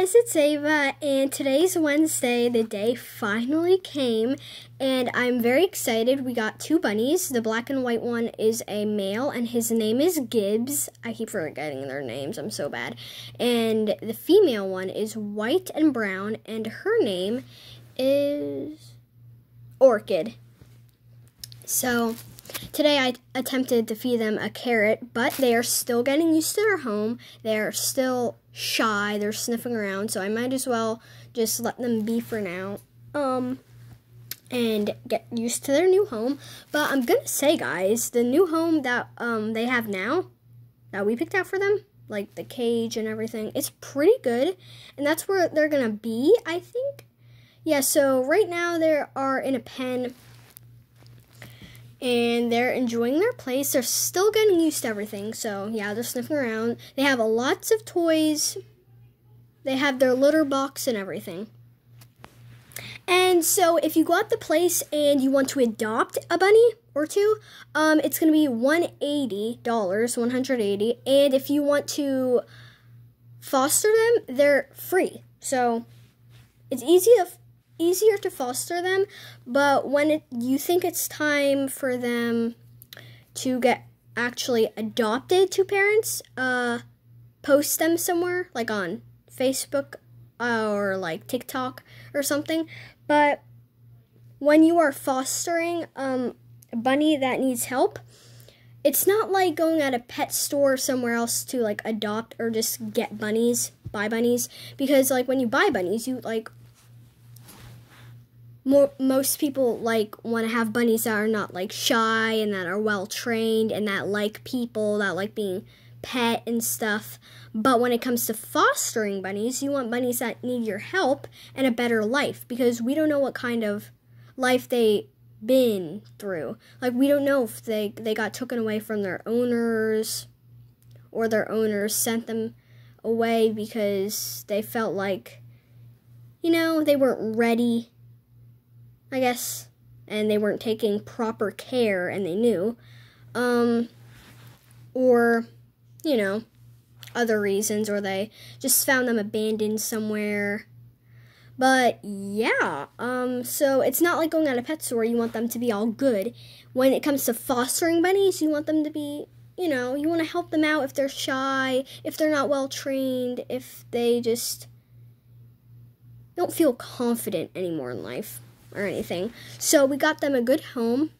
guys, it's Ava, and today's Wednesday. The day finally came, and I'm very excited. We got two bunnies. The black and white one is a male, and his name is Gibbs. I keep forgetting their names, I'm so bad. And the female one is white and brown, and her name is Orchid. So, Today I attempted to feed them a carrot, but they are still getting used to their home. They are still shy. They're sniffing around, so I might as well just let them be for now. Um and get used to their new home. But I'm going to say guys, the new home that um they have now that we picked out for them, like the cage and everything, it's pretty good. And that's where they're going to be, I think. Yeah, so right now they are in a pen and they're enjoying their place. They're still getting used to everything. So, yeah, they're sniffing around. They have lots of toys. They have their litter box and everything. And so, if you go out the place and you want to adopt a bunny or two, um, it's going to be $180, 180 And if you want to foster them, they're free. So, it's easy to easier to foster them, but when it, you think it's time for them to get actually adopted to parents, uh, post them somewhere, like on Facebook uh, or like TikTok or something. But when you are fostering um, a bunny that needs help, it's not like going at a pet store somewhere else to like adopt or just get bunnies, buy bunnies. Because like when you buy bunnies, you like more, most people like want to have bunnies that are not like shy and that are well trained and that like people that like being pet and stuff. But when it comes to fostering bunnies, you want bunnies that need your help and a better life because we don't know what kind of life they been through. Like we don't know if they they got taken away from their owners or their owners sent them away because they felt like you know, they weren't ready I guess, and they weren't taking proper care and they knew. Um, or, you know, other reasons, or they just found them abandoned somewhere. But yeah, um, so it's not like going at a pet store, you want them to be all good. When it comes to fostering bunnies, you want them to be, you know, you want to help them out if they're shy, if they're not well trained, if they just don't feel confident anymore in life or anything. So we got them a good home.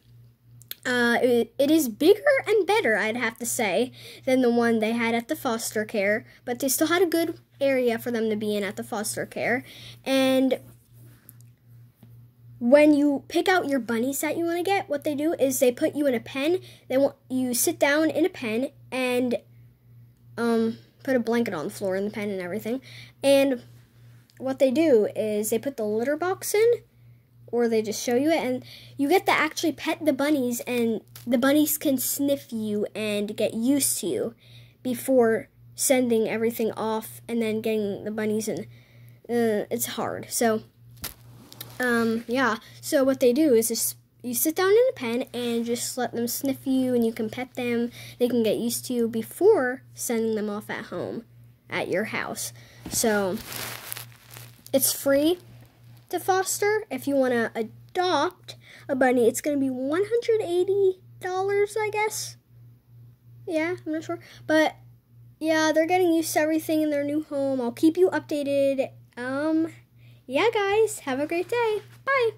Uh, it, it is bigger and better, I'd have to say, than the one they had at the foster care, but they still had a good area for them to be in at the foster care. And when you pick out your bunnies that you want to get, what they do is they put you in a pen. They want you sit down in a pen and um, put a blanket on the floor in the pen and everything. And what they do is they put the litter box in or they just show you it and you get to actually pet the bunnies and the bunnies can sniff you and get used to you before sending everything off and then getting the bunnies and uh, it's hard. So um, yeah. So what they do is just you sit down in a pen and just let them sniff you and you can pet them. They can get used to you before sending them off at home at your house. So it's free to foster. If you want to adopt a bunny, it's going to be $180, I guess. Yeah, I'm not sure. But yeah, they're getting used to everything in their new home. I'll keep you updated. Um, yeah, guys, have a great day. Bye.